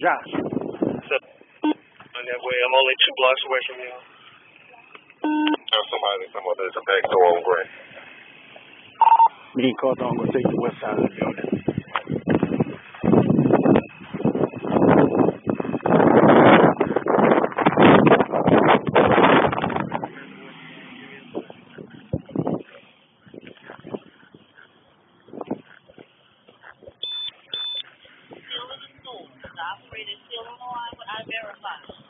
Josh. On that way, I'm only two blocks away from you. Have somebody come up. There's a back door on Gray. Me and Cardone gonna take the west side of the building. Operator still on but I verify.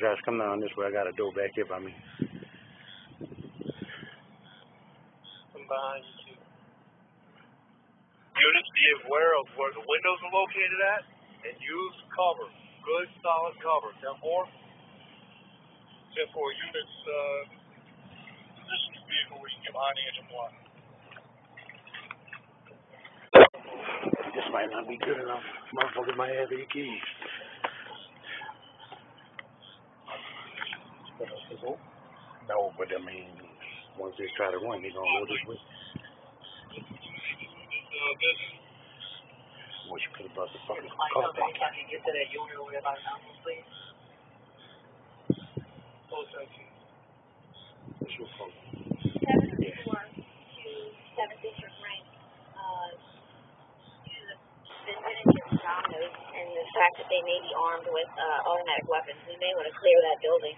Josh, come down this way. I got a door back here by me. I'm behind you, too. Units, be aware of where the windows are located at and use cover. Good, solid cover. 10 4? 10 4. Units, uh, position the vehicle where you can get behind the engine block. This might not be good enough. Motherfuckers might have their keys. No, but I mean, once they try to run, they're gonna go this way. Uh, Wish you could have brought the fucking car. Can you get to that unit over there by the please? What's your phone? seven four to seven district rank, uh, the vintage dominoes and the fact that they may be armed with, uh, automatic weapons, we may wanna clear that building.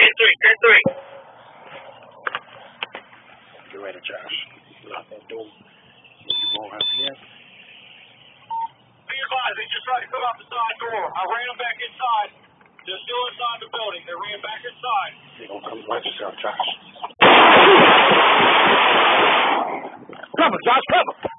10 3, 10 3. Get ready, Josh. Lock that door. You gonna have to? Be advised, they just tried to come out the side door. I ran them back inside. They're still inside the building. They ran back inside. They gonna come watch yourself, Josh. Cover, Josh, cover.